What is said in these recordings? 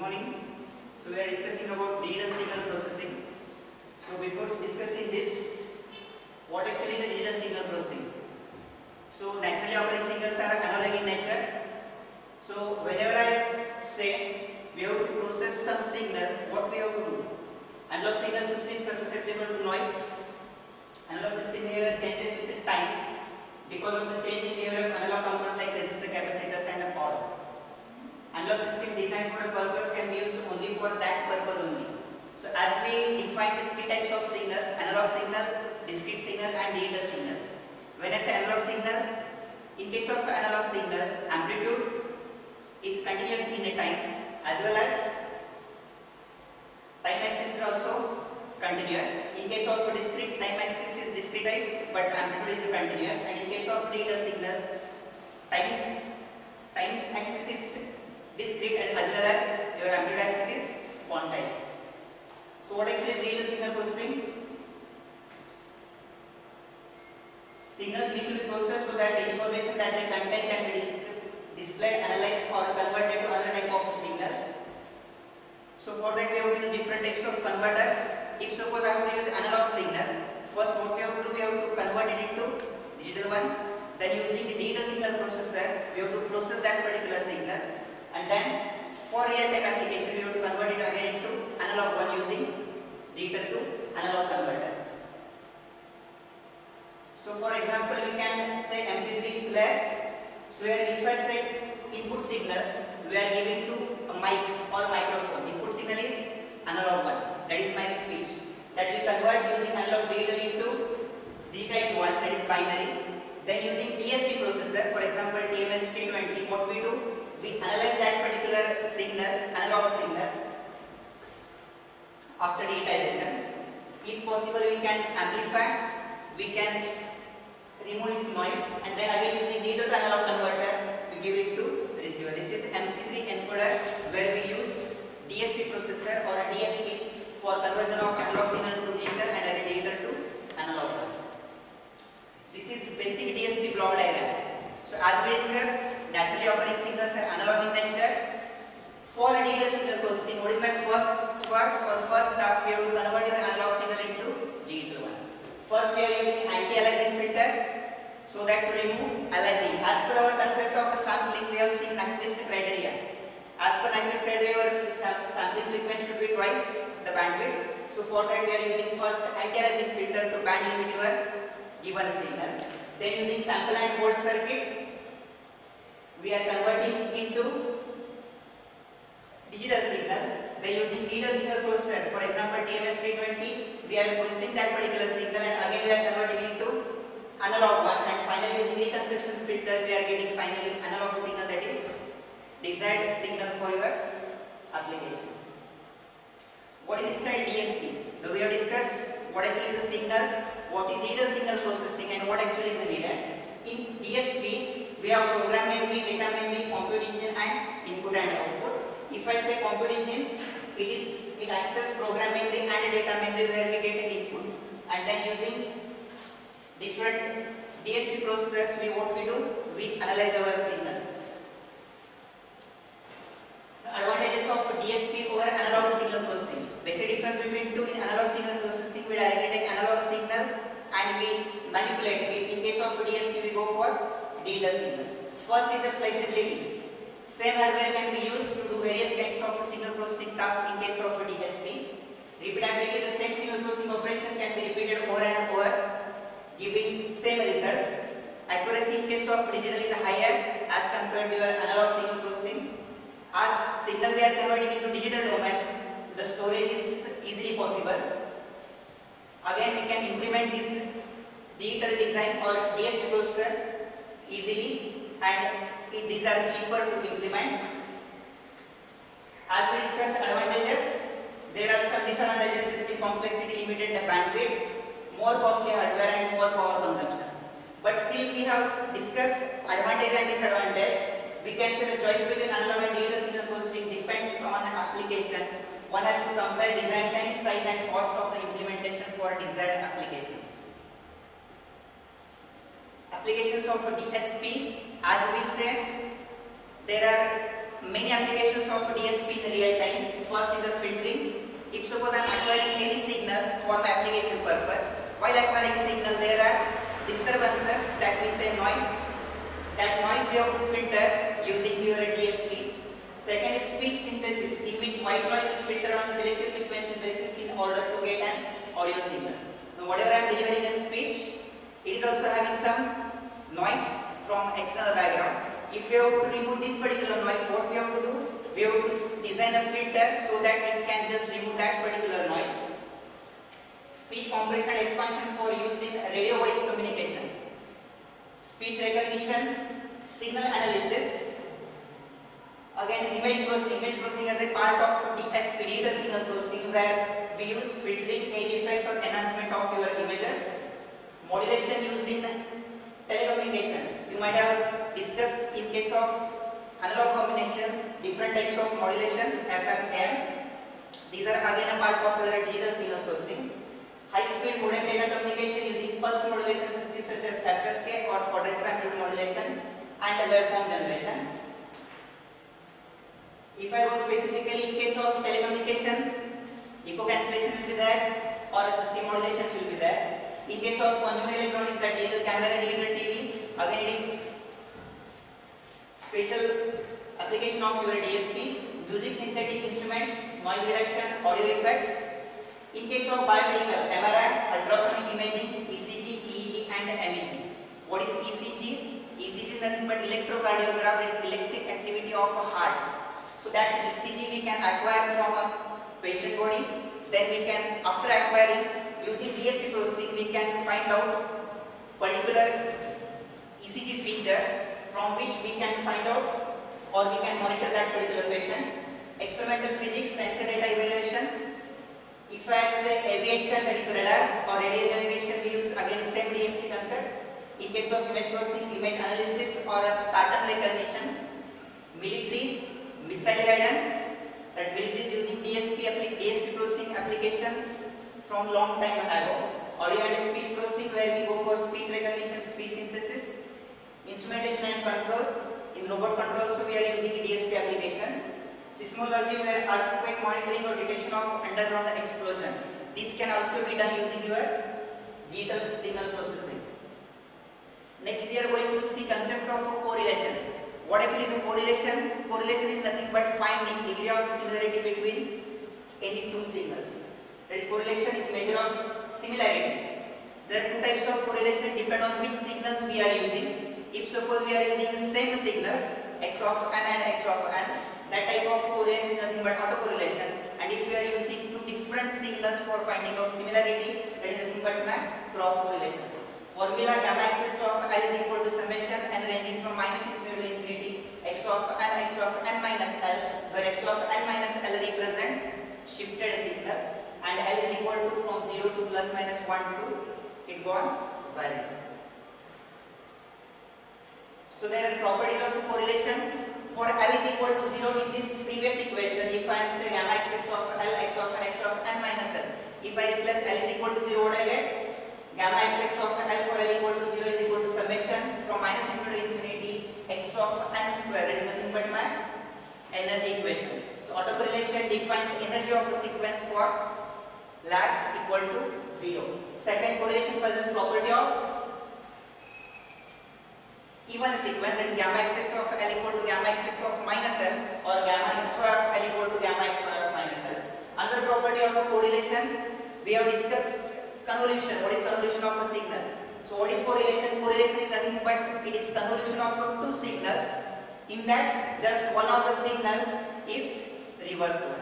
morning. So we are discussing about digital signal processing. So before discussing this, what actually is a digital signal processing? So naturally occurring signals are analog in nature. So whenever I say we have to process some signal, what we have to do? Analog signal systems are susceptible to noise. Analog system behavior changes with the time because of the changing behavior of analog components like resistor, all. Analog system designed for a purpose can be used only for that purpose only. So as we defined three types of signals, analog signal, discrete signal and digital signal. When I say analog signal, in case of analog signal, amplitude is continuous in a time as well as time axis is also continuous. In case of discrete, time axis is discretized but amplitude is continuous and in case of digital signal, time, time axis is discrete and as well as your amplitude axis is quantized. So what actually digital signal processing? Signals need to be processed so that the information that they contain can be displayed, analyzed or converted to other type of signal. So for that we have to use different types of converters. If suppose I have to use analog signal, first what we have to do, we have to convert it into digital one. Then using digital signal processor, we have to process that particular signal. And then for real-time application, we have to convert it again into analog one using digital to analog converter. So for example, we can say MP3 player. So here if I say input signal, we are giving to a mic or a microphone. Input signal is analog one. That is my speech. That we convert using analog digital into digitized one. That is binary. Then using DSP processor, for example TMS320, what we do? We analyze that particular signal, analog signal after digitization. If possible, we can amplify, we can remove its noise and then again using digital to analog converter, we give it to receiver. This is MP3 encoder where we use DSP processor or DSP for conversion of analog signal to digital and digital to analog. This is basic DSP block diagram. So as we discussed, naturally occurring signals are analog in nature. For digital signal processing, what is my first work or first task? We have to convert your analog signal into digital one. First, we are using anti-aliasing filter so that to remove aliasing. As per our concept of sampling, we have seen Nyquist criteria. As per Nyquist criteria, our sampling frequency should be twice the bandwidth. So for that, we are using first anti-aliasing filter to band limit your given signal. Then using sample and hold circuit, we are converting into digital signal. Then using digital signal processor, for example TMS320, we are processing that particular signal and again we are converting into analog one and finally using reconstruction filter we are getting finally analog signal that is desired signal for your application. What is inside DSP? Now we have discussed what actually is the signal, what is digital signal processing and what actually is needed. In DSP we have program memory, data memory, compute engine and input and output. If I say compute engine, it is it access program memory and data memory where we get an input and then using different DSP processes we what we do we analyze our signals. The advantages of DSP over analog signal processing. Basic difference between two in analog signal processing we directly take analog signal and we manipulate it. In case of DSP we go for signal. First is the flexibility. Same hardware can be used to do various kinds of signal processing tasks in case of a DSP. Repeatability, the same signal processing operation can be repeated over and over, giving same results. Accuracy in case of digital is higher as compared to your analog signal processing. As signal we are converting into digital domain, the storage is easily possible. Again, we can implement this digital design or DSP processor easily and it, these are cheaper to implement. As we discussed advantages, there are some disadvantages system complexity, limited bandwidth, more costly hardware and more power consumption. But still we have discussed advantage and disadvantage. We can say the choice between analog and digital signal processing depends on the application. One has to compare design time, size and cost of the implementation for desired application. Applications of DSP, as we say, there are many applications of DSP in real time. First is the filtering. If suppose I am acquiring any signal for my application purpose, while acquiring signal there are disturbances that we say noise. That noise we have to filter using your DSP. Second is speech synthesis in which white noise is filtered on selective frequency basis in order to get an audio signal. Now whatever I am delivering a speech, it is also having some noise from external background. If we have to remove this particular noise, what we have to do? We have to design a filter so that it can just remove that particular noise. Speech compression and expansion for used in radio voice communication. Speech recognition, signal analysis. Again, image processing. Image processing as a part of DSP, digital signal processing, where we use filtering, edge effects, or enhancement of your images. Modulation used in telecommunication. You might have discussed in case of analog combination, different types of modulations, FM, M. These are again a part of your digital signal processing. High-speed modem data communication using pulse modulation systems such as FSK or quadrature amplitude modulation and waveform generation. If I go specifically in case of telecommunication, echo cancellation will be there or SST modulations will be there. In case of consumer electronics, that digital camera, digital TV, again it is special application of your DSP, music synthetic instruments, noise reduction, audio effects. In case of biomedical, MRI, ultrasonic imaging, ECG, EEG and MEG. What is ECG? ECG is nothing but electrocardiograph, it is electric activity of a heart. So that ECG we can acquire from a patient body. Then we can, after acquiring, using DSP processing, we can find out particular ECG features from which we can find out or we can monitor that particular patient. Experimental physics, sensor data evaluation. If I say aviation, that is radar or radio navigation, we use again same DSP concept. In case of image processing, image analysis or pattern recognition. Military, missile guidance that military is using DSP, DSP processing applications from long time ago. or Audio and speech processing where we go for speech recognition, speech synthesis, instrumentation and control. In robot control also we are using DSP application. Seismology where earthquake monitoring or detection of underground explosion. This can also be done using your digital signal processing. Next we are going to see concept of correlation. What actually is a correlation? Correlation is nothing but finding degree of similarity between any two signals. That is correlation is measure of similarity. There are two types of correlation depend on which signals we are using. If suppose we are using the same signals x of n and x of n, that type of correlation is nothing but autocorrelation. And if we are using two different signals for finding out similarity, that is nothing but cross correlation. Formula gamma x of L is equal to summation n ranging from minus infinity to infinity x of n x of n minus L where x of n minus L represent shifted signal and L is equal to from 0 to plus minus 1 to it go on varying. So there are properties of the correlation for L is equal to 0 in this previous equation if I am say gamma x x of L x of n x of n minus L if I replace L is equal to 0 what I get gamma x x of L for L equal to 0 is equal to summation from minus infinity to infinity x of n square nothing but my energy equation. So autocorrelation defines energy of a sequence for lag equal to 0. Second correlation possesses property of even sequence that is gamma x of L equal to gamma x of minus L or gamma x y of L equal to gamma x y of minus L. Another property of a correlation we have discussed convolution. What is convolution of a signal? So what is correlation? Correlation is nothing but it is convolution of two signals in that just one of the signal is reversed.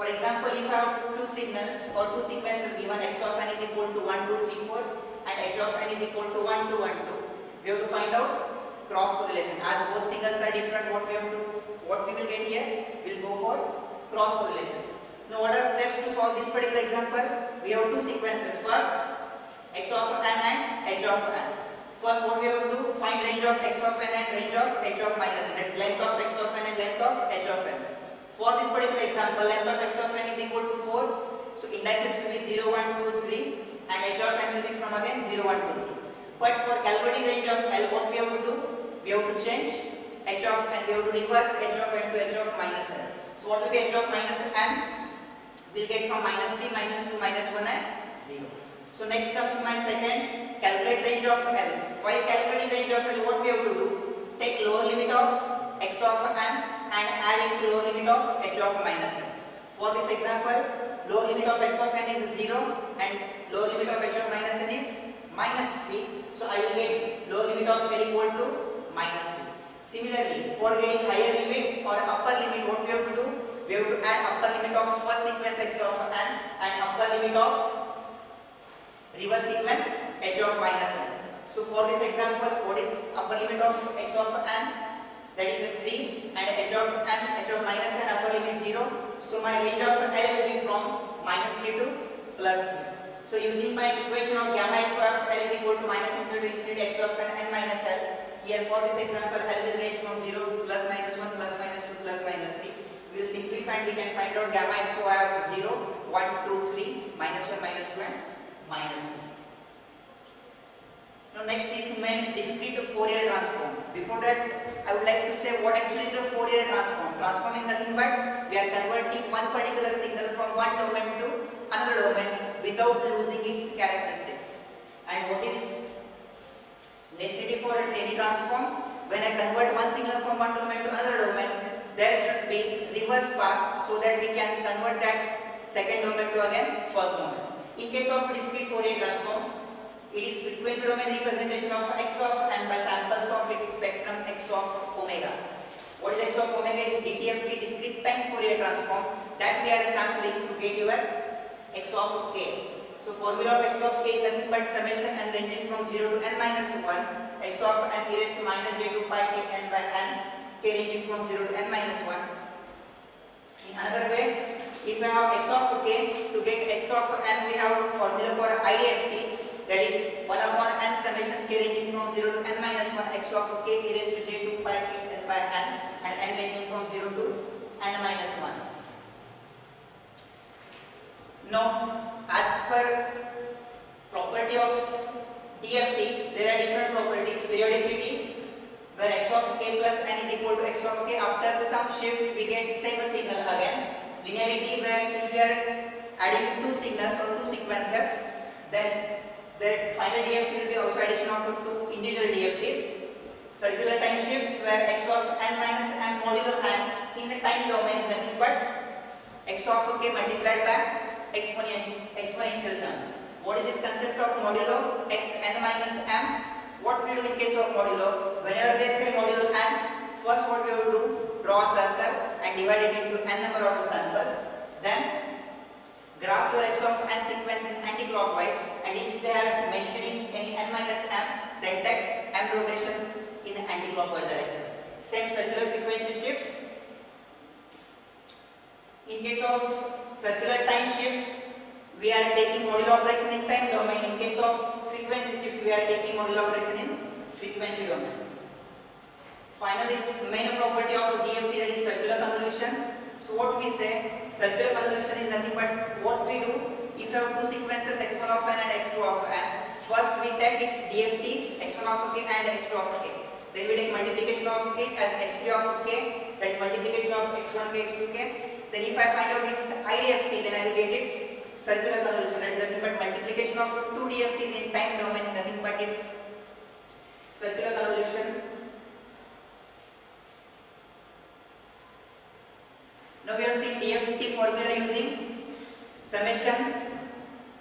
For example, if I have two signals or two sequences given x of n is equal to 1, 2, 3, 4 and h of n is equal to 1, 2, 1, 2, we have to find out cross correlation. As both signals are different, what we have to, what we will get here, we will go for cross correlation. Now what are steps to solve this particular example? We have two sequences. First, x of n and h of n. First what we have to do, find range of x of n and range of h of minus n. That is length of x of n and length of h of n. For this particular example, length of x of n is equal to 4. So indices will be 0, 1, 2, 3 and h of n will be from again 0, 1, 2, 3. But for calculating range of L, what we have to do? We have to change h of n. We have to reverse h of n to h of minus n. So what will be h of minus n? We'll get from minus 3, minus 2, minus 1 and 0. So next comes my second, calculate range of L. While calculating range of L, what we have to do? Take lower limit of x of n and add into lower limit of h of minus n. For this example, lower limit of h of n is 0 and lower limit of h of minus n is minus 3. So I will get lower limit of L equal to minus 3. Similarly, for getting higher limit or upper limit, what we have to do? We have to add upper limit of first sequence x of n and upper limit of reverse sequence h of minus n. So for this example, what is upper limit of x of n? That is a 3 and h of n, h of minus n upper limit 0. So my range of L will be from minus 3 to plus 3. So using my equation of gamma x of L is equal to minus infinity to infinity x of n n minus L. Here for this example, L will range from 0 to plus minus 1, plus minus 2, plus minus 3. We will simplify and we can find out gamma x of 0, 1, 2, 3, minus 1, minus 2 and minus 3. Now next is my discrete Fourier transform. Before that, I would like to say what actually is a Fourier transform. Transform is nothing but we are converting one particular signal from one domain to another domain without losing its characteristics. And what is necessity for any transform? When I convert one signal from one domain to another domain, there should be reverse path so that we can convert that second domain to again first domain. In case of discrete Fourier transform, it is frequency domain representation of x of n by samples of its spectrum x of omega. What is x of omega? It is DTFT discrete time Fourier transform that we are sampling to get your x of k. So formula of x of k is nothing but summation and ranging from 0 to n minus 1 x of n e raised to minus j 2 pi k n by n k ranging from 0 to n minus 1. In another way, if I have x of k, to get x of n we have formula for IDFT that is 1 upon n summation k ranging from 0 to n minus 1 x of k e raised to j 2 pi k n by n and n ranging from 0 to n minus 1. Now, as per property of DFT, there are different properties. Periodicity, where x of k plus n is equal to x of k. After some shift, we get same signal again. Linearity, where if we are adding two signals or two sequences, then the final DFT will be also addition of two individual DFTs. Circular time shift, where x of n minus n modulo n in the time domain is nothing but x of k multiplied by exponential exponential term. What is this concept of modulo x n minus m? What we do in case of modulo? Whenever they say modulo n, first what we will do? Draw a circle and divide it into n number of samples. Then graph your x of n sequence in anti-clockwise and if they are mentioning any n minus m, then take m rotation in anti-clockwise direction. Same circular frequency shift. In case of circular time shift, we are taking modular operation in time domain. In case of frequency shift, we are taking modular operation in frequency domain. Final is main property of DFT that is circular convolution. So what we say, circular convolution is nothing but what we do if you have two sequences x1 of n and x2 of n. First we take its DFT x1 of k and x2 of k. Then we take multiplication of it as x3 of k, is multiplication of x1k, x2k. Then if I find out its IDFT, then I will get its circular convolution. Is nothing but multiplication of two DFTs in time domain nothing but its circular convolution. Now we have seen DFT formula using summation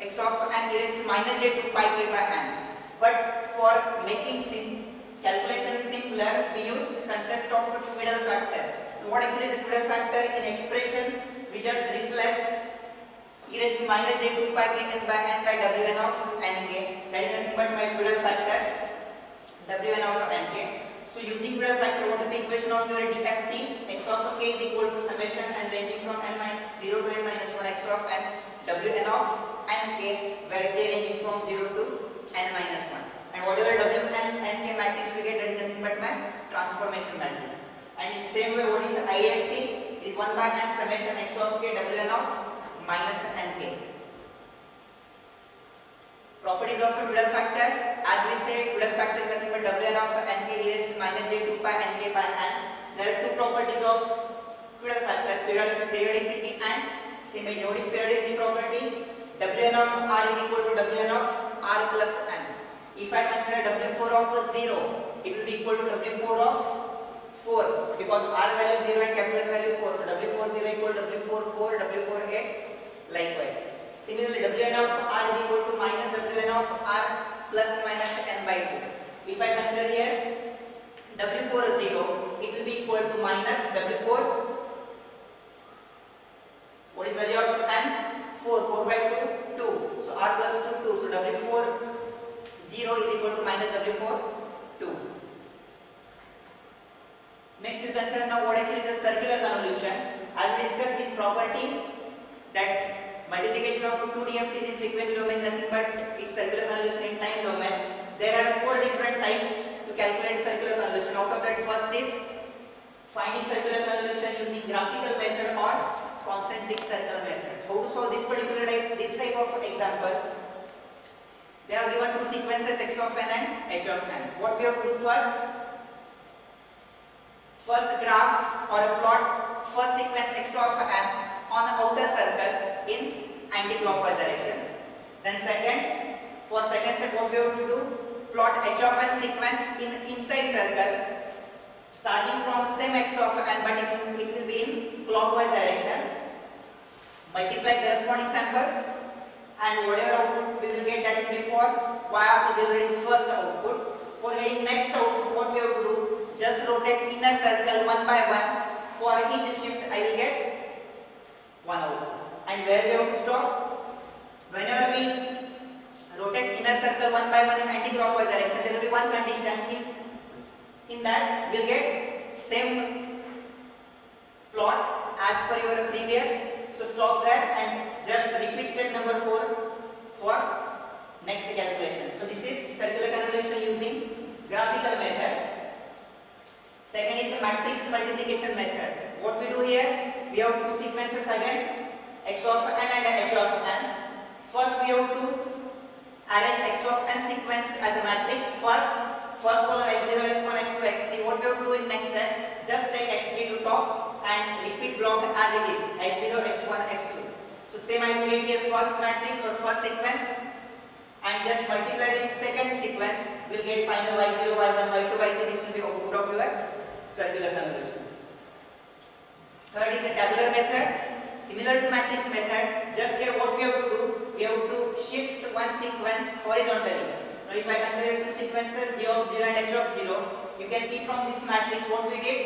x of n e raised to minus j to pi k by n. But for making sim calculation simpler, we use concept of Twiddle factor. What actually is factor in expression? We just replace e raised to minus j to pi k n by n by wn of n k. That is nothing but my Twiddle factor wn of n k. So using is the equation of your DFT? x of k is equal to summation and ranging from n minus 0 to n minus 1 x of n wn of n k where k ranging from 0 to n minus 1. And whatever wn n k matrix we get that is nothing but my transformation matrix. And in same way what is IDFT? It is 1 by n summation x of k wn of minus n k. Properties of a Twiddle factor. As we say, Twiddle factor is nothing but Wn of n k e raised to minus j 2 pi n k by n. There are two properties of Twiddle factor, periodicity and symmetry. What is periodicity property? Wn of r is equal to Wn of r plus n. If I consider W4 of 0, it will be equal to W4 of 4 because R value 0 and capital value 4. So W4 0 equal to W4 4, W4 8 likewise. Similarly, Wn of R is equal to minus Wn of R plus minus n by 2. If I consider here W4 is 0, it will be equal to minus W4. What is the value of n? 4. 4 by 2, 2. So R plus 2, 2. So W4 0 is equal to minus W4 2. Next we consider now what actually is a circular convolution. I will discuss in property that multiplication of two DFTs in frequency domain nothing but its circular convolution in time domain. There are four different types to calculate circular convolution. Out of that first is finding circular convolution using graphical method or concentric circle method. How to solve this particular type, this type of example? They have given two sequences x of n and h of n. What we have to do first? First graph or a plot first sequence x of n on the outer circle in anti-clockwise direction. Then second, for second step what we have to do? Plot h of n sequence in inside circle starting from the same x of n but it will, it will be in clockwise direction. Multiply corresponding samples and whatever output we will get that will be for y of 0 that is first output. For getting next output what we have to do? Just rotate inner circle one by one. For each shift, I will get one output. And where we have to stop? Whenever we rotate inner circle one by one in anti-clockwise direction, there will be one condition. In, in that, we'll get same plot as per your previous. So stop there and just repeat step number four for next calculation. So this is circular convolution using graphical method. Second is the matrix multiplication method. What we do here, we have two sequences again, x of n and h of n. First we have to arrange x of n sequence as a matrix. First, first column x0, x1, x2, x3. What we have to do in next step, just take x3 to top and repeat block as it is, x0, x1, x2. So same I will get here first matrix or first sequence and just multiply with second sequence, we'll get final y0, y1, y2, y3. This will be output of your circular convolution. Third is a tabular method. Similar to matrix method, just here what we have to do, we have to shift one sequence horizontally. Now if I consider two sequences g of 0 and h of 0, you can see from this matrix what we did,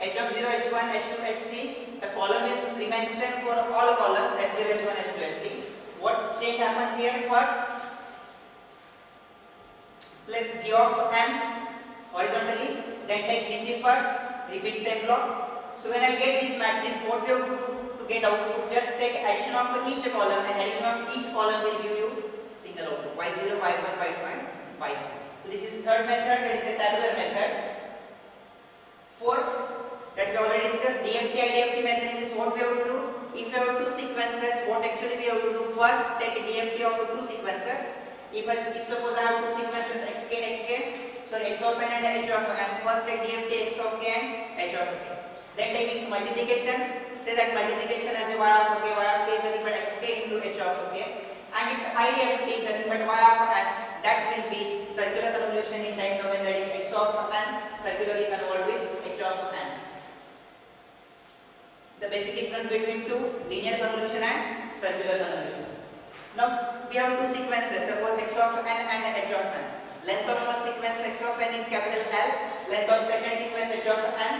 h of 0, h1, h2, h3, the column is remain same for all columns h0, h1, h2, h3. What change happens here first? Place g of n horizontally then take G3 first, repeat same block. So when I get this matrix, what we have to do to get output? Just take addition of each column and addition of each column will give you single output y0, y1, y2 and y3. So this is third method, that is a tabular method. Fourth, that we already discussed, DFT, IDFT method this what we have to do? If we have two sequences, what actually we have to do? First, take DFT of two sequences. If, I, if suppose I have two sequences xk xk, so x of n and h of n. First take DFT x of k and h of k. Then take its multiplication. Say that multiplication as y of k, y of k is nothing but xk into h of k. And its IDFT is nothing but y of n. That will be circular convolution in time domain that is x of n circularly convolved with h of n. The basic difference between two linear convolution and circular convolution. Now we have two sequences. Suppose x of n and h of n. Length of first sequence x of n is capital L. Length of second sequence h of n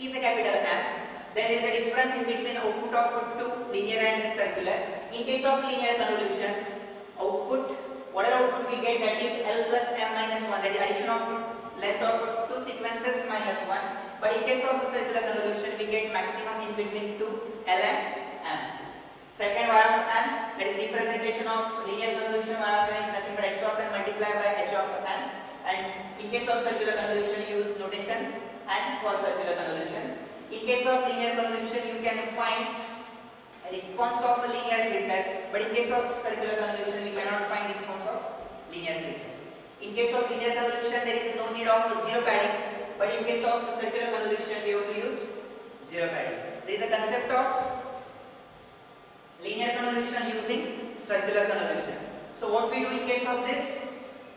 is a capital M. There is a difference in between output of two linear and circular. In case of linear convolution, output, whatever output we get that is L plus M minus 1. That is addition of length of two sequences minus 1. But in case of circular convolution, we get maximum in between two L and M. Second y of n, that is representation of linear convolution y of n is nothing but x of n multiplied by h of n. And in case of circular convolution, use notation n for circular convolution. In case of linear convolution, you can find response of a linear filter, but in case of circular convolution, we cannot find response of linear filter. In case of linear convolution, there is no need of zero padding, but in case of circular convolution, we have to use zero padding. There is a concept of linear convolution using circular convolution. So what we do in case of this,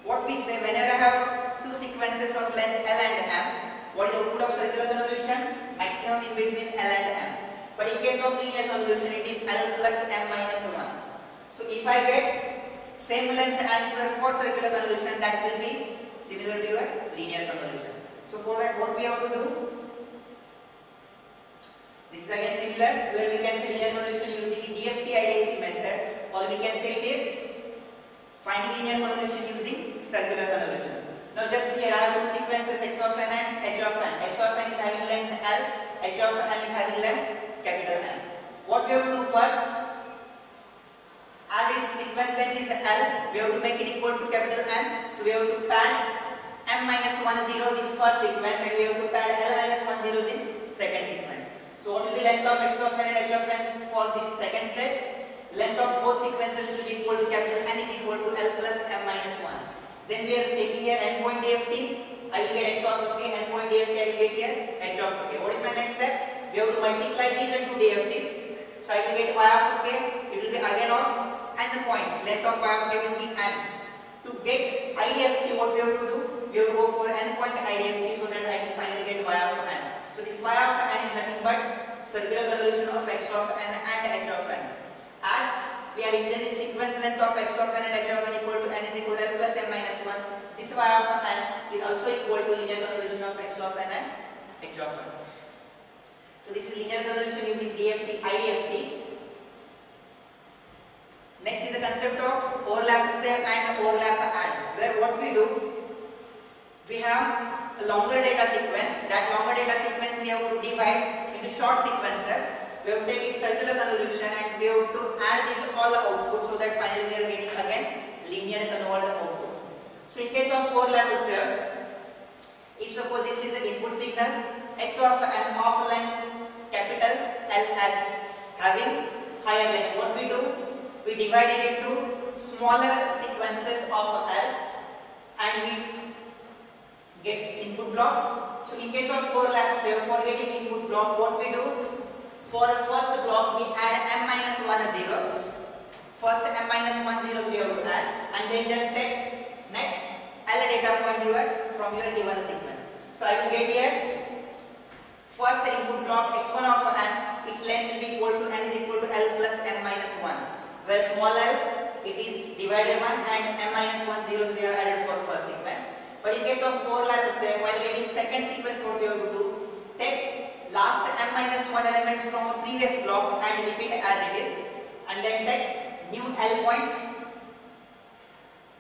what we say whenever I have two sequences of length L and M, what is the output of circular convolution? Maximum in between L and M. But in case of linear convolution, it is L plus M minus 1. So if I get same length answer for circular convolution, that will be similar to your linear convolution. So for that, what we have to do? This is again similar, where we can say linear convolution using DFT IDFT method, or we can say it is finding linear convolution using circular convolution. Now just here have two sequences x of n and h of n. x of n is having length L, h of n is having length capital N. What we have to do first, as its sequence length is L, we have to make it equal to capital N. So we have to pad m minus 1 zeros in first sequence and we have to pad L minus 1 zeros in second sequence. So what will be length of x of n and h of n for this second stage? Length of both sequences will be equal to capital N is equal to L plus m minus 1. Then we are taking here n point DFT. I will get x of k. N point DFT I will get here h of k. What is my next step? We have to multiply these into DFTs. So I will get y of k. It will be again of n points. Length of y of k will be n. To get IDFT, what we have to do? We have to go for n point IDFT so that I will finally get y of n. So this y of n is nothing but circular convolution of x of n and h of n. We are increasing sequence length of x of n and h of n equal to n is equal to l plus m minus 1. This y of n is also equal to linear convolution of x of n and h of n. So this is linear convolution using DFT, IDFT. Next is the concept of overlap save and overlap add, where what we do, we have a longer data sequence. That longer data sequence we have to divide into short sequences we have to take circular convolution and we have to add these all the outputs so that finally we are getting again linear convolved output. So in case of four overlap here, if suppose this is an input signal, x of n of length capital LS having higher length, what we do? We divide it into smaller sequences of L and we get input blocks. So in case of overlap here, for getting input block, what we do? For first block, we add m minus 1 zeros. First m minus 1 zeros we have to add and then just take next L data point your from your given sequence. So I will get here first input block x1 of n, its length will be equal to n is equal to L plus m minus 1. Where small l it is divided 1 and m minus 1 zeros we have added for first sequence. But in case of overlap, say while getting second sequence, what we have to do? Take last m minus 1 elements from a previous block and repeat as it is and then take new L points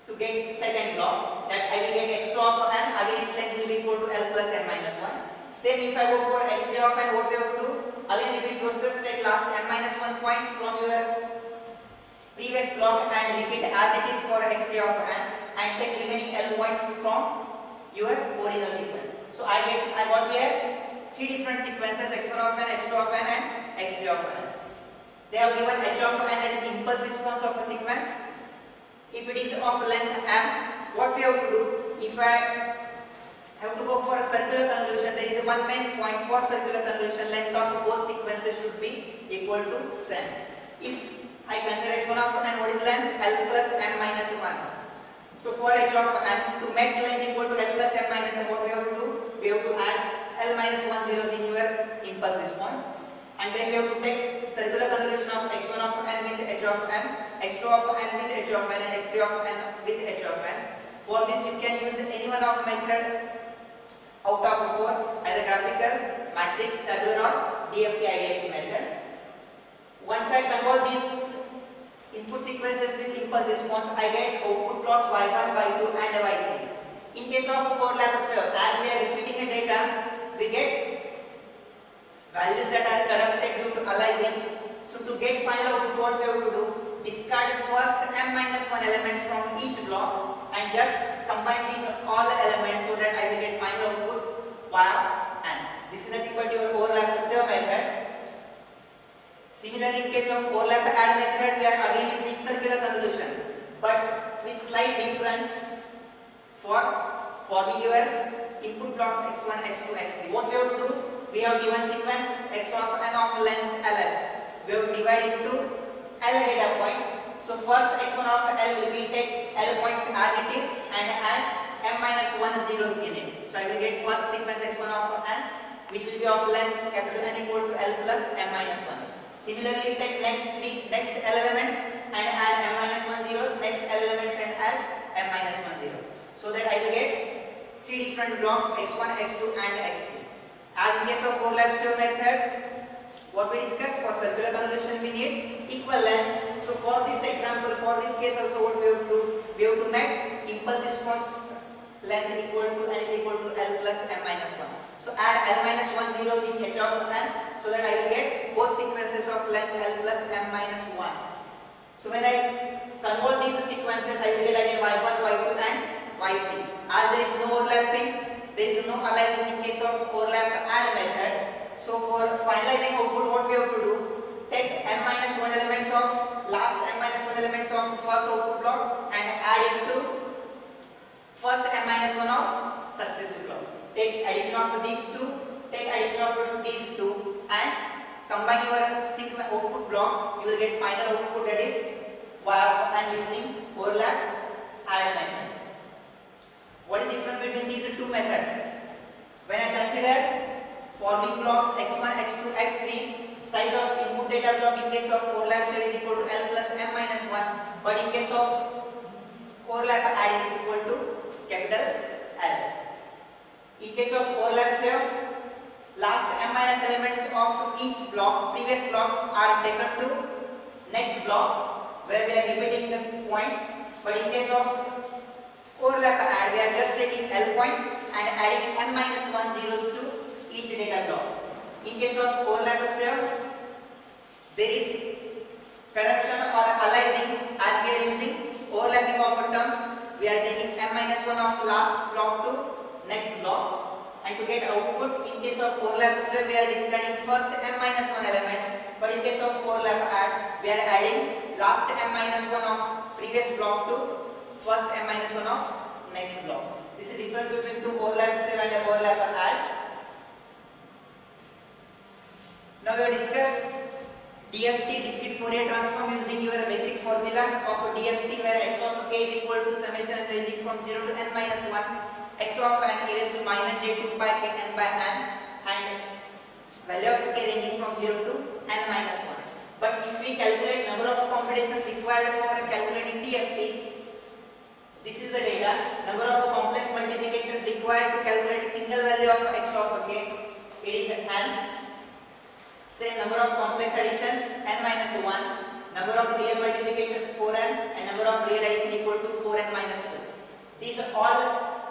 to get second block. That I will get x2 of n again its length will be equal to L plus m minus 1 same if I go for x3 of n what we have to do? Again repeat process take last m minus 1 points from your previous block and repeat as it is for x3 of n and take remaining L points from your original sequence. So I get I got here three different sequences x1 of n, x2 of n and x3 of n. They have given h of n that is impulse response of a sequence. If it is of length m, what we have to do? If I have to go for a circular convolution, there is one main point for circular convolution length of both sequences should be equal to same. If I consider x1 of n, what is length? L plus m minus 1. So for h of n, to make length equal to L plus m minus m, what we have to do? We have to add L minus 1 zeros in your impulse response and then you have to take circular convolution of x1 of n with h of n, x2 of n with h of n and x3 of n with h of n. For this you can use any one of method out of four either graphical, matrix, tabular or DFT IDFT method. Once I convolve these input sequences with impulse response, I get output blocks y1, y2 and y3. In case of overlap as we are repeating a data, we get values that are corrupted due to aliasing. So to get final output, what we have to do? Discard first m minus 1 elements from each block and just combine these all the elements so that I will get final output y of n. This is nothing but your overlap save method. Similarly, in case of overlap add method, we are again using circular convolution, but with slight difference for your input blocks x1, x2, x3. What we have to do? We have given sequence x of n of length ls. We have to divide into l data points. So first x1 of l will be take l points as it is and add m minus 1 zeros in it. So I will get first sequence x1 of n which will be of length capital N equal to L plus M minus 1. Similarly, take next three, next L elements and add M minus 1 zeros, next L elements and add M minus 1 zero. So that I will get three different blocks x1, x2 and x3. As in case of overlap Fourier method, what we discussed for circular convolution we need equal length. So for this example, for this case also what we have to do, we have to make impulse response length equal to n is equal to L plus M minus 1. So add L minus 1 zeros in H of n so that I will get both sequences of length L plus M minus 1. So when I convert these sequences, I will get again Y1, Y2 and Y3. As there is no overlapping, there is no aliasing in case of overlap add method. So for finalizing output, what we have to do? Take M minus 1 elements of last M minus 1 elements of first output block and add it to first M minus 1 of successive block take addition of these two, take addition of these two and combine your sigma output blocks, you will get final output that is y of n using overlap add method. What is the difference between these two methods? When I consider forming blocks x1, x2, x3, size of input data block in case of overlap cell is equal to L plus M minus 1, but in case of overlap add is equal to capital L. In case of overlap here, last m minus elements of each block, previous block are taken to next block where we are repeating the points. But in case of overlap add, we are just taking L points and adding m minus 1 zeros to each data block. In case of overlap here, there is corruption or aliasing as we are using overlapping of terms. We are taking m minus 1 of last block to next block and to get output in case of overlap so we are discarding first m minus 1 elements but in case of overlap add we are adding last m minus 1 of previous block to first m minus 1 of next block. This is difference between two overlap save and overlap add. Now we will discuss DFT discrete Fourier transform using your basic formula of DFT where x of k is equal to summation ranging from 0 to n minus 1 x of n e raised to minus j 2 pi k n by n and value of k ranging from 0 to n minus 1. But if we calculate number of computations required for calculating DFT, this is the data, number of complex multiplications required to calculate a single value of x of k, it is n. Same number of complex additions n minus 1, number of real multiplications 4n and number of real addition equal to 4n minus 2. These all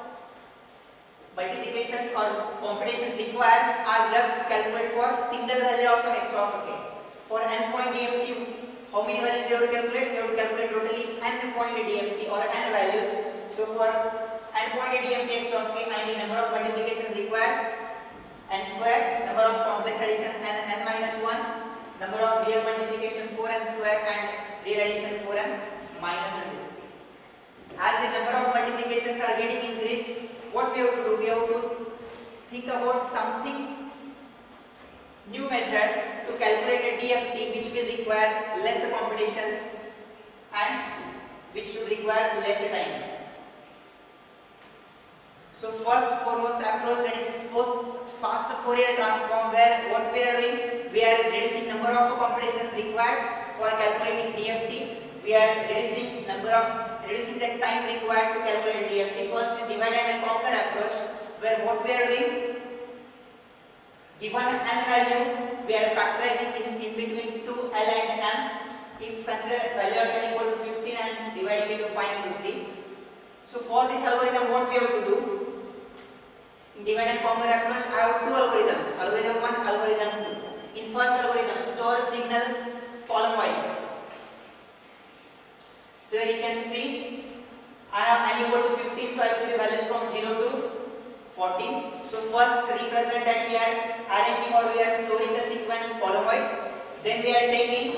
multiplications or computations required are just calculated for single value of x of k. For n point DFT, how many values you have to calculate? You have to calculate totally n point DFT or n values. So for n point DFT x of k, I need number of multiplications required n square, number of complex addition n n minus 1, number of real multiplication 4n square and real addition 4n minus 2. As the number of multiplications are getting increased, what we have to do? We have to think about something new method DFT which will require less computations and which should require less time. So first foremost approach that is post fast Fourier transform where what we are doing, we are reducing number of computations required for calculating DFT. We are reducing number of reducing the time required to calculate DFT. First is divide and conquer approach where what we are doing given n value we are factorizing in, in between 2 L and m if consider value of n equal to 15 and dividing it to 5 into 3. So for this algorithm what we have to do in divide and conquer approach I have two algorithms algorithm 1 algorithm 2. In first algorithm store signal column wise so here you can see I am n equal to 15 so I will be values from 0 to 14. So first represent that we are arranging or we are storing the sequence column wise. Then we are taking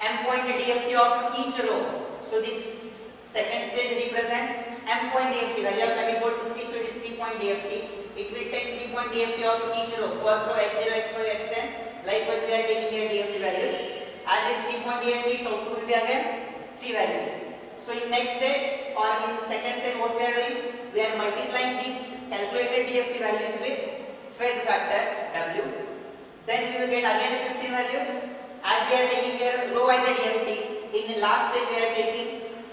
m point DFT of each row. So this second stage represent m point DFT value of m equal to 3 so it is 3 point DFT. It will take 3 point DFT of each row. First row x0, x5, x10. Likewise we are taking here DFT values. And this 3 point DFT its output will be again 3 values. So in next stage or in second stage what we are doing? We are multiplying these calculated DFT values with phase factor W. Then we will get again 15 values. As we are taking here row wise DFT, in the last stage we are taking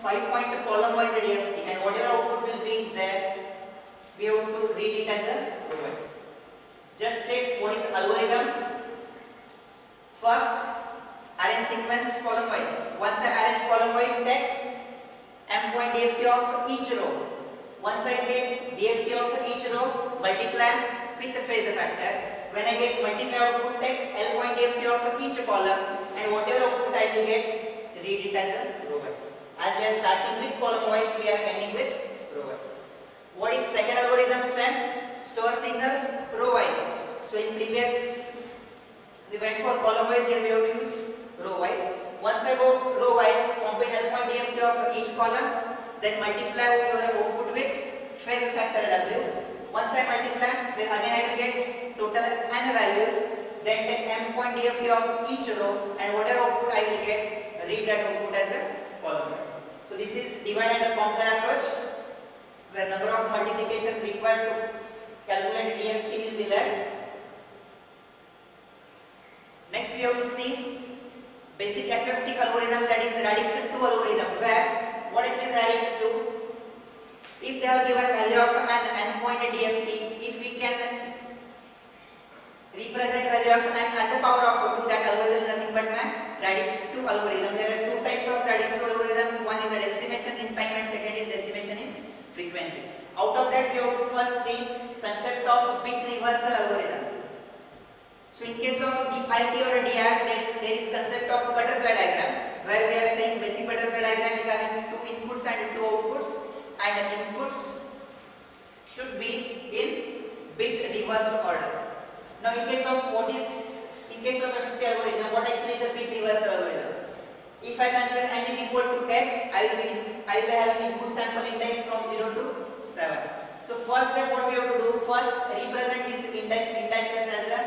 5 point column wise DFT and whatever output will be there, we have to read it as a row wise. Just check what is algorithm. First, arrange sequence column wise. Once I arrange column wise, take m point DFT of each row. Once I get DFT of each row, multiply with the phase factor. When I get multiply output, take L point DFT of each column and whatever output I will get, read it as a row wise. As we are starting with column wise, we are ending with row wise. What is second algorithm? Store signal row wise. So in previous, we went for column wise, here we have to use row wise. Once I go row wise, compute L point DFT of each column, then multiply your output with phase factor W. Once I multiply, then again I will get total n values, then take m point DFT of each row and whatever output I will get, read that output as a column. So this is divide and conquer approach where number of multiplications required to calculate DFT will be less. Next we have to see basic FFT algorithm that is radix 2 algorithm where what is this radix 2? If they have given value of an n point DFT, if we can represent value of n as a power of 2, that algorithm is nothing but my radix 2 algorithm. There are two types of radix 2 algorithm. One is a decimation in time and second is decimation in frequency. Out of that, we have to first see concept of bit reversal algorithm. So in case of the DIT or DIF, there is concept of butterfly diagram where we are saying basic butterfly diagram is having two inputs and two outputs and the inputs should be in bit reverse order. Now in case of what is in case of FFT algorithm, what actually is a bit reversal algorithm? If I consider n is equal to 8, I will be I will be having input sample index from 0 to 7. So first step what we have to do, first represent this index indices as a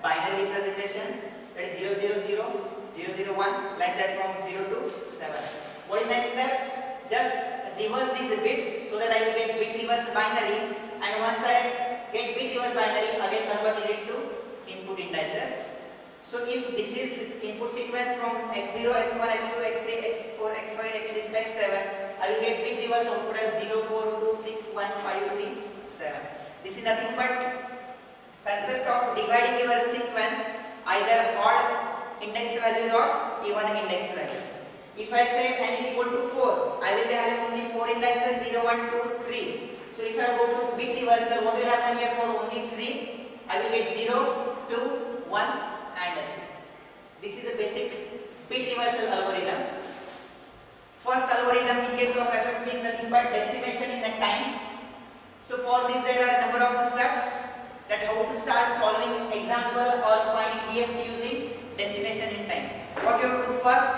binary representation that is 0 0 0 0 0 1 like that from 0 to 7. What is next step? Just reverse these bits so that I will get bit reverse binary and once I get bit reverse binary again converted it to input indices. So if this is input sequence from x0, x1, x2, x3, x4, x5, x6, x7, I will get bit reverse output as 0, 4, 2, 6, 1, 5, 3, 7. This is nothing but concept of dividing your sequence either odd index values or even index values. If I say n is equal to 4, I will be only 4 indices 0, 1, 2, 3. So if I go to bit reversal, what will happen here for only 3? I will get 0, 2, 1 and 3. This is a basic bit reversal algorithm. First algorithm in case of FFT is nothing but decimation in the time. So for this there are number of steps that how to start solving example or finding DFT using decimation in time. What you have to do first?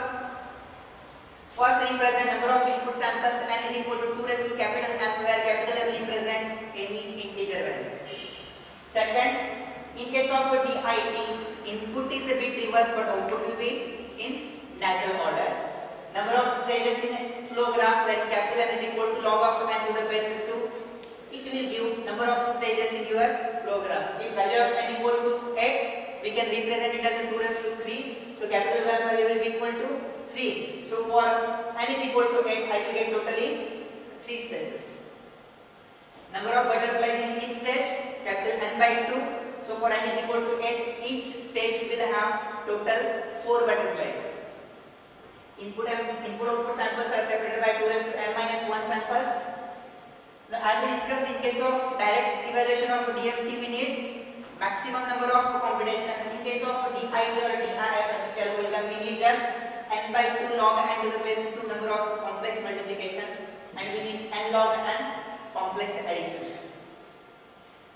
First represent number of input samples n is equal to 2 raised to capital M where capital M represent any integer value. Second, in case of a DIT, input is a bit reverse but output will be in natural order. Number of stages in flow graph that is capital M is equal to log of n to the base 2. It will give number of stages in your flow graph. If value of n equal to 8, we can represent it as a 2 raised to 3. So capital M value will be equal to 3. So for n is equal to 8, I will get totally 3 stages. Number of butterflies in each stage, capital N by 2. So for n is equal to 8, each stage will have total 4 butterflies. Input and input output samples are separated by 2 raised to n minus 1 samples. As we discussed in case of direct evaluation of DFT, we need maximum number of computations. In case of DIT or DIF algorithm, we need just n by 2 log n to the base 2 number of complex multiplications and we need n log n complex additions.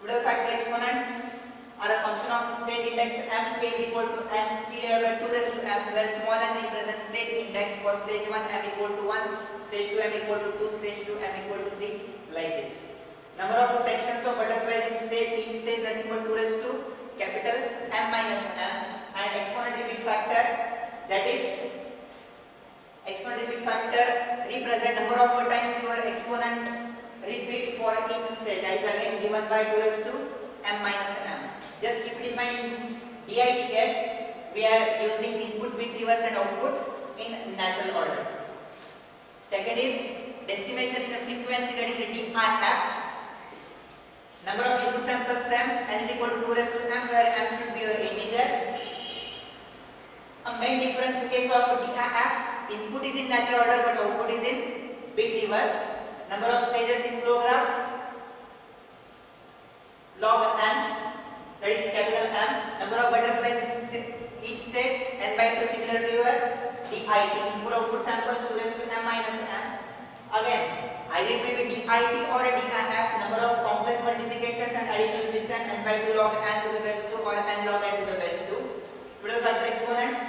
Total factor exponents are a function of stage index m k is equal to n t divided by 2 raised to m where small m represents stage index for stage 1 m equal to 1, stage 2 m equal to 2, stage 2 m equal to 3 like this. Number of sections of butterflies in stage each stage nothing but 2 raised to capital M minus m and exponent repeat factor that is exponent repeat factor represent number of times your exponent repeats for each stage that is again given by 2 raised to m minus m. Just keep it in mind in this DIT case we are using input bit reverse and output in natural order. Second is decimation in the frequency that is DIF. Number of input samples m n is equal to 2 raised to m where m should be your integer. A main difference in case of DIF input is in natural order but output is in bit reverse. Number of stages in flow graph log n that is capital M. Number of butterflies in each stage n by 2 similar to your DIT input output samples 2 raised to m minus m. Again either it may be DIT or DIF number of complex multiplications and addition will be same n by 2 log n to the base 2 or n log n to the base 2. Total factor exponents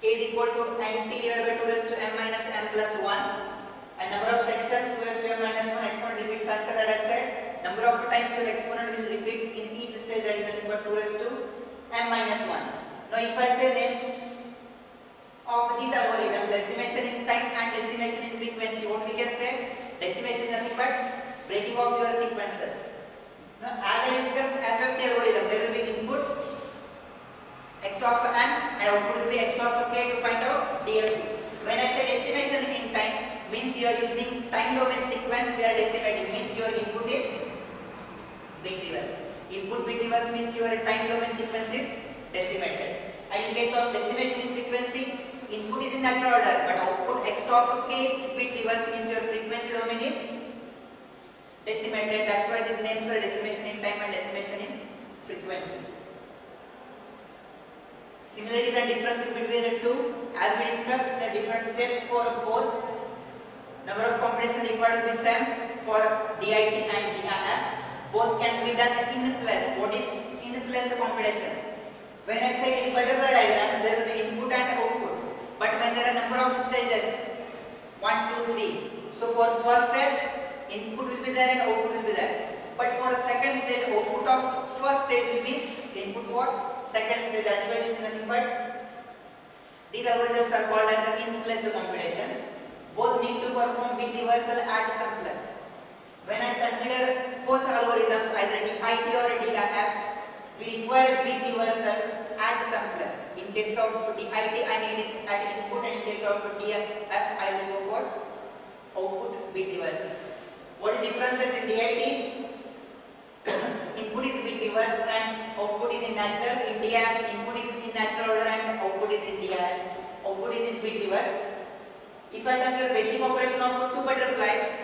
k is equal to nt divided by 2 raised to m minus m plus 1 and number of sections 2 raised to m minus 1 exponent repeat factor that I said. Number of times your exponent will repeat in each stage that is nothing but 2 raised to m minus 1 now if I say names of these algorithm decimation in time and decimation in frequency what we can say decimation is nothing but breaking of your sequences now as I discussed FFT algorithm there will be input x of n and output will be x of k to find out DFT. When I say decimation in time means you are using time domain sequence we are decimating means your input is bit reverse. Input bit reverse means your time domain sequence is decimated. And in case of decimation in frequency input is in natural order but output x of k bit reverse means your frequency domain is decimated. That's why these names are decimation in time and decimation in frequency. Similarities and differences between the two. As we discussed the different steps for both. Number of computation required will be same for DIT and DIF both can be done in place. What is in place computation when I say in butterfly diagram there will be input and output but when there are number of stages 1 2 3 so for first stage input will be there and output will be there. But for a second stage output of first stage will be input for second stage. That's why this is nothing but these algorithms are called as an in place computation both need to perform bit reversal at some place. When i consider both algorithms either dit or dif we require bit reversal at some place in case of dit i need it at input and in case of df i will go for output bit reversal what is differences in dit input is bit reverse and output is in natural. In DIF, input is in natural order and output is in DIF. Output is in bit reverse. If I consider basic operation of two butterflies,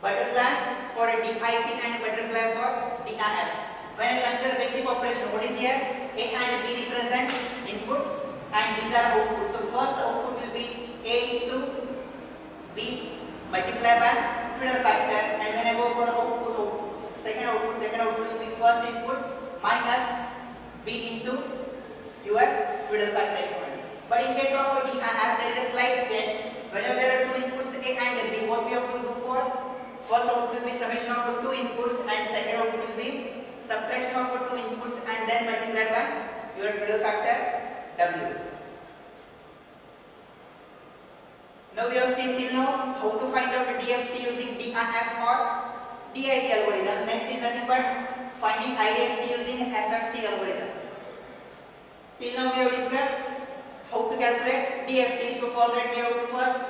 butterfly for a DIT and butterfly for DIF. When I consider basic operation, what is here? A and B represent input and these are output. So first output will be A into B multiplied by twiddle factor and when I go for output, output second output, second output will be first input minus b into your twiddle factor. But in case of DIF, there is a slight change. Whenever there are two inputs A and B, what we have to do for? First output will be summation of two inputs and second output will be subtraction of two inputs and then multiplied by your twiddle factor W. Now we have seen till now how to find out DFT using DIF or DIT algorithm. Next is nothing but finding IDFT using FFT algorithm. Till now we have discussed how to calculate DFT. So for that we have to first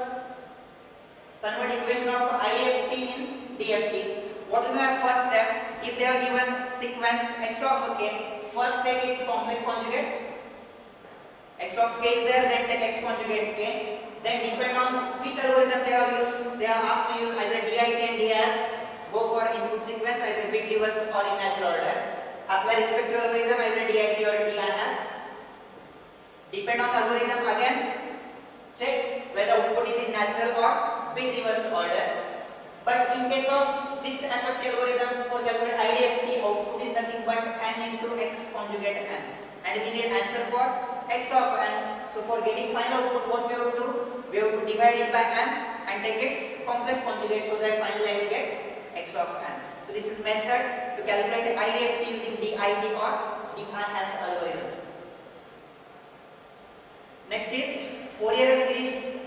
convert equation of IDFT in DFT. What will be first step? If they are given sequence x of k, first take is complex conjugate. x of k is there, then take x conjugate k. Then depend on which algorithm they have used. They are asked to use either DIT and DIF go for input sequence either bit reverse or in natural order. Apply respective algorithm either DIT or DIF. Depend on algorithm again. Check whether output is in natural or bit reverse order. But in case of this FFT algorithm for calculate IDFT output is nothing but n into x conjugate n. And we need answer for x of n. So for getting final output, what we have to do? We have to divide it by n and take its complex conjugate so that finally I will get x of n. So this is method to calculate the IDFT using DIT or DIF algorithm. Next is Fourier series.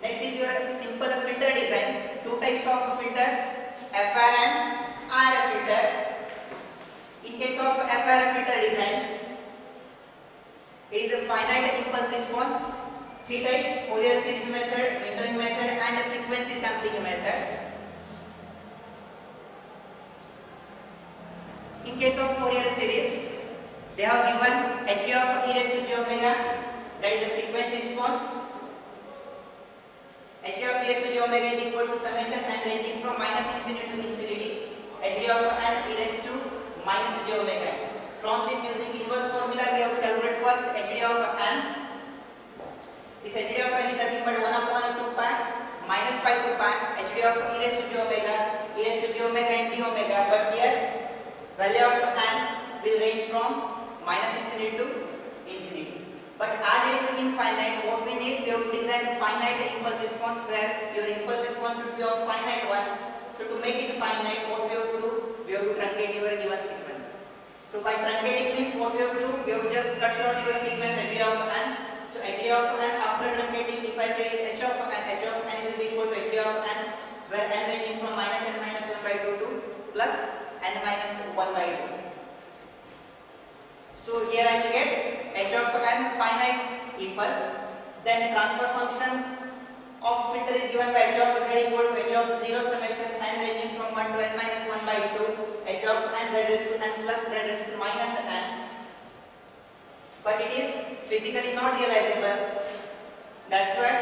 Next is your simple filter design. Two types of filters, FR and RF filter. In case of FR filter design, it is a finite impulse response. Three types, Fourier series method, windowing method and a frequency sampling method. In case of Fourier series, they have given hd of e raised to j omega, that is the frequency response. hd of e raised to j omega is equal to summation and ranging from minus infinity to infinity. hd of n e raised to minus j omega. From this using inverse formula, we have to calculate first hd of n. This hd of n is nothing but 1 upon 2 pi minus pi to pi hd of e raised to j omega, e raised to j omega and d omega. But here value of n will range from minus infinity to infinity. But as it is infinite, what we need, we have to design finite impulse response where your impulse response should be of finite one. So to make it finite, what we have to do, we have to truncate your given sequence. So by truncating means what we have to do, we have to just cut short your sequence h of n. So h of n after truncating, if I say it is h of n, h of n will be equal to h of n, where n ranging from minus n minus 1 by 2 to plus n minus 1 by 2. So here I will get h of n finite impulse. Then transfer function of filter is given by h of z equal to h of 0 summation n ranging from 1 to n minus 1 by 2 h of n z raised to n plus z raised to minus n. But it is physically not realizable. That's why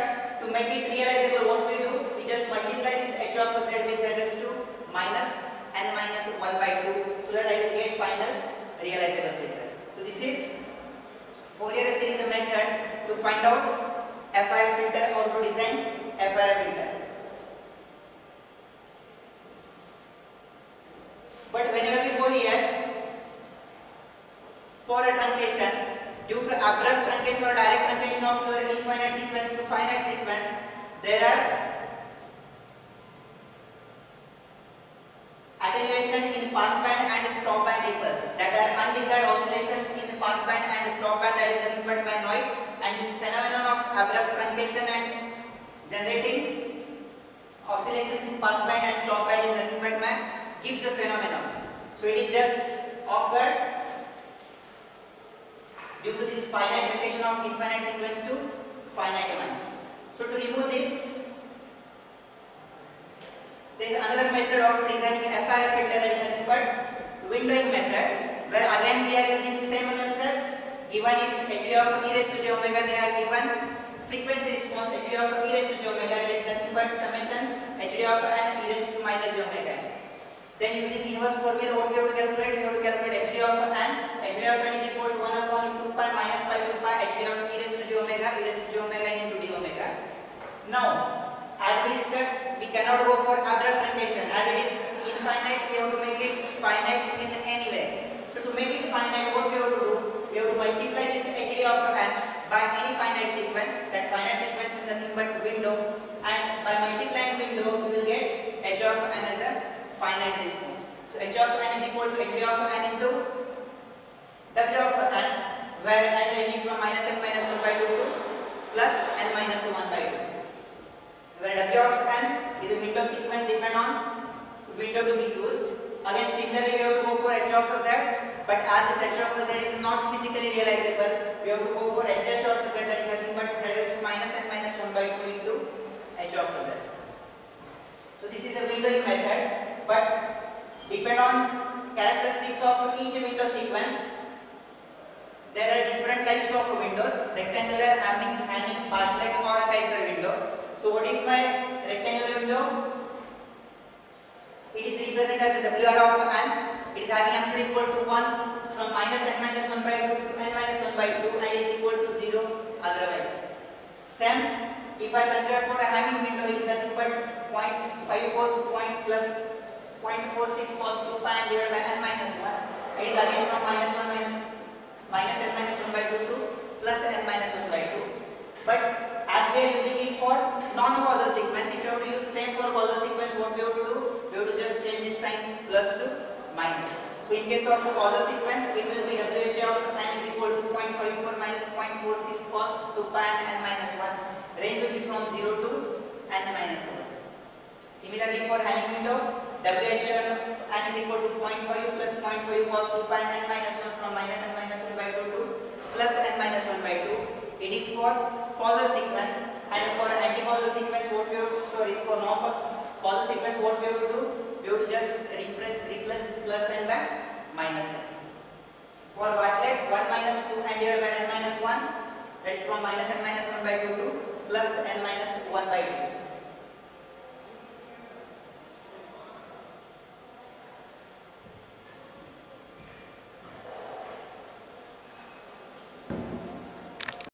to make it realizable what we do, we just multiply this h of z with z raised to minus n minus 1 by 2 so that I will get final realizable filter. So this is Fourier series method to find out FIR filter or to design FIR filter. But whenever we go here for a truncation, due to abrupt truncation or direct truncation of your infinite sequence to finite sequence, there are attenuation in passband and stop band ripples that are undesired oscillations in passband and stop band that is nothing but by noise and this phenomenon of abrupt truncation and generating oscillations in passband and stop band is nothing but my Gibbs phenomenon. So it is just occurred due to this finite truncation of infinite sequence to finite one. So to remove this there is another method of designing FR filter that is nothing but windowing method where again we are using same concept. Given is hd of e raised to j omega they are given frequency response hd of e raised to j omega that is nothing but summation hd of n e raised to minus j omega. Then using inverse formula what we have to calculate? We have to calculate hd of n. Hd of n is equal to 1 upon 2 pi minus pi 2 pi hd of e raised to j omega e raised to j omega into d omega. Now as we discussed, we cannot go for abrupt truncation. As it is infinite, we have to make it finite in any way. So to make it finite, what we have to do? We have to multiply this hd of n by any finite sequence. That finite sequence is nothing but window. And by multiplying window, we will get h of n as a finite response. So h of n is equal to hd of n into w of n, where n ranging from minus n minus 1 by 2 to plus n minus 1 by 2 where W of n is a window sequence depend on window to be used. Again, similarly, we have to go for h of z, but as this h of z is not physically realizable, we have to go for h dash of z that is nothing but z raised minus n minus 1 by 2 into h of z. So this is a windowing method, but depend on characteristics of each window sequence. There are different types of windows: rectangular, Hamming, Hanning, Bartlett, or a Kaiser window. So what is my rectangular window? It is represented as WR of n. It is having amplitude equal to 1 from minus n minus 1 by 2 to n minus 1 by 2 and is equal to 0 otherwise. Same, if I consider for a Hamming window, it is nothing but 0.54 point plus 0.46 cos 2 pi divided by n minus 1 It is again from minus 1 minus minus n minus 1 by 2 to plus n minus 1 by 2. But as we are using for non-causal sequence, if you have to use same for causal sequence, what we have to do? We have to just change this sign plus to minus. So in case of causal sequence, it will be WHA of is equal to 0.54 minus 0.46 cos 2 pi n minus 1. Range will be from 0 to n minus 1. Similarly for Hanning window, WHA n is equal to 0.5 plus 0.5 cos 2 pi n minus 1 from minus n minus 1 by 2 to plus n minus 1 by 2. It is for causal sequence and for anti-causal sequence what we have to, do? sorry, for non-causal sequence what we have to do? We have to just replace, replace this plus n by minus n. For what Bartlett, 1 minus 2 and divided by n minus 1, that is from minus n minus 1 by 2 to plus n minus 1 by 2.